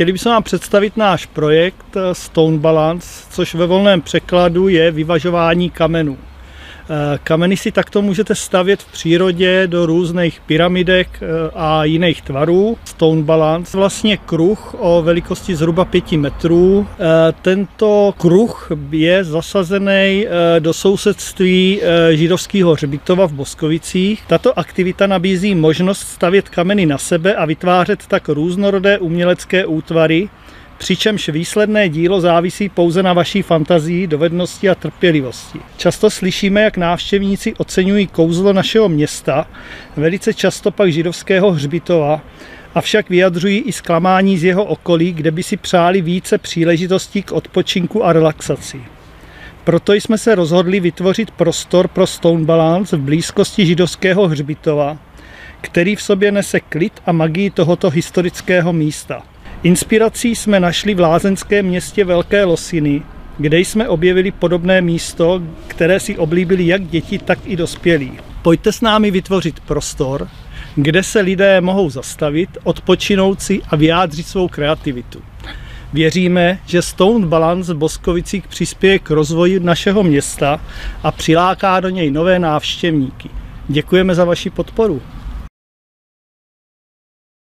chtěli bychom vám představit náš projekt Stone Balance, což ve volném překladu je vyvažování kamenů. Eh, kameny si takto můžete stavět v přírodě do různých pyramidek eh, a jiných tvarů. Stone Balance, vlastně kruh o velikosti zhruba 5 metrů. Eh, tento kruh je zasazený do sousedství židovského hřbitova v Boskovicích. Tato aktivita nabízí možnost stavět kameny na sebe a vytvářet tak různorodé umělecké útvary, přičemž výsledné dílo závisí pouze na vaší fantazii, dovednosti a trpělivosti. Často slyšíme, jak návštěvníci oceňují kouzlo našeho města, velice často pak židovského hřbitova, avšak vyjadřují i zklamání z jeho okolí, kde by si přáli více příležitostí k odpočinku a relaxaci. Proto jsme se rozhodli vytvořit prostor pro Stone Balance v blízkosti židovského hřbitova, který v sobě nese klid a magii tohoto historického místa. Inspirací jsme našli v lázeňském městě Velké Losiny, kde jsme objevili podobné místo, které si oblíbili jak děti, tak i dospělí. Pojďte s námi vytvořit prostor, kde se lidé mohou zastavit, odpočinout si a vyjádřit svou kreativitu. Věříme, že Stone Balance v Boskovicích přispěje k rozvoji našeho města a přiláká do něj nové návštěvníky. Děkujeme za vaši podporu.